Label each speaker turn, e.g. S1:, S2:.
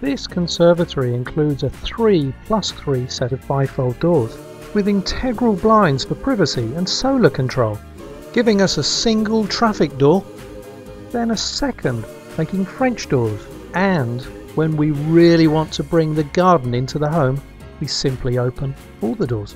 S1: This conservatory includes a 3 plus 3 set of bifold doors with integral blinds for privacy and solar control, giving us a single traffic door, then a second making French doors, and when we really want to bring the garden into the home, we simply open all the doors.